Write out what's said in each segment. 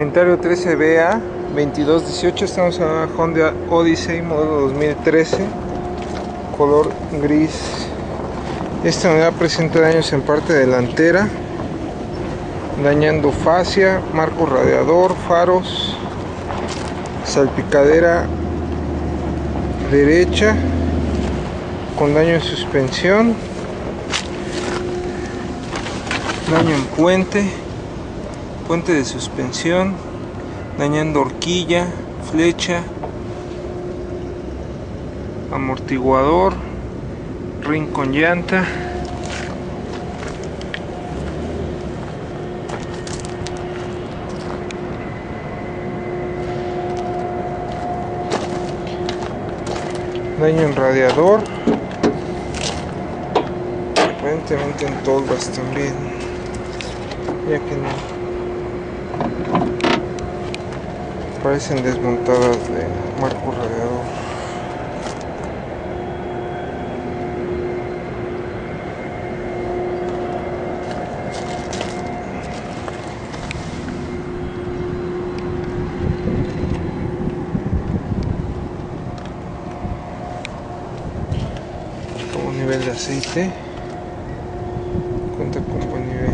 Inventario 13BA 2218, estamos en Honda Odyssey modelo 2013, color gris. Esta unidad presenta daños en parte delantera, dañando fascia, marco radiador, faros, salpicadera derecha, con daño en suspensión, daño en puente puente de suspensión, dañando horquilla, flecha, amortiguador, ring con llanta. Daño en radiador, aparentemente en tolvas también, ya que no parecen desmontadas de marco radiador como nivel de aceite cuenta con buen nivel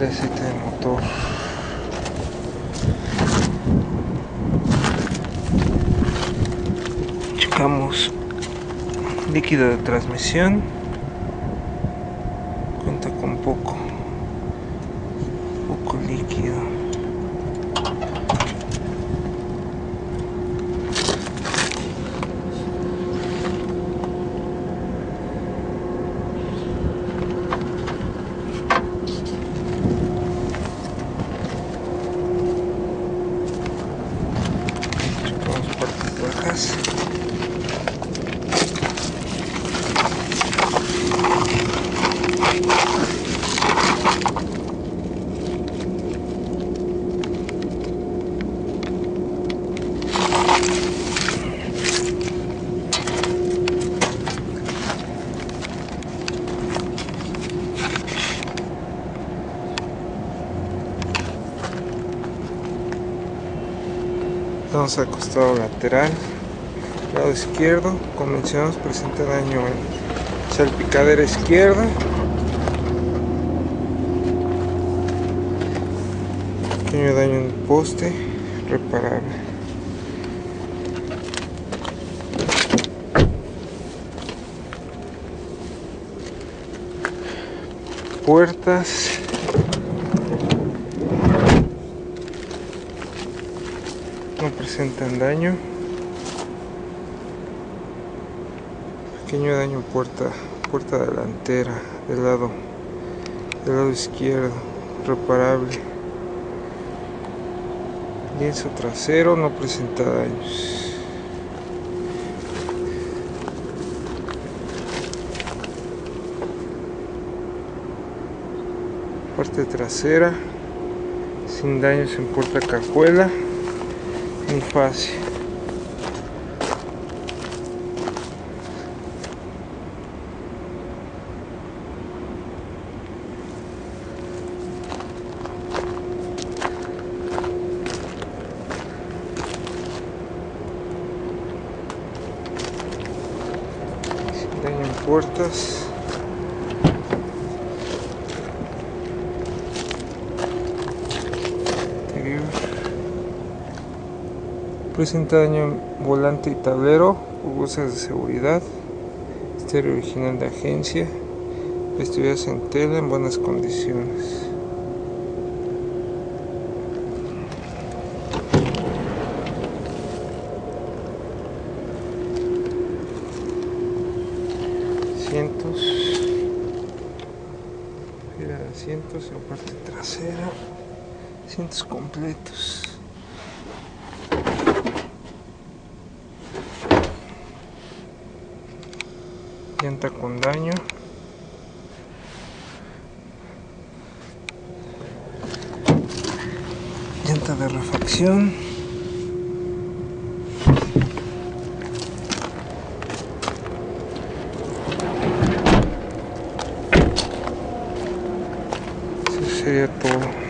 de aceite de motor. Checamos líquido de transmisión. Cuenta con poco líquido checamos partes bajas Estamos al costado lateral, lado izquierdo, como mencionamos, presenta daño en salpicadera izquierda. Pequeño daño en poste, reparable. Puertas. No presentan daño. Pequeño daño en puerta puerta delantera del lado del lado izquierdo reparable. Lienzo trasero no presenta daños. Parte trasera sin daños en puerta cajuela ni fácil. Daño en puertas. Presenta daño en volante y tablero, bolsas de seguridad, estéreo original de agencia, vestiduras en tela en buenas condiciones. Asientos, fila de asientos en parte trasera, asientos completos. llanta con daño. Llanta de refacción. Sería todo.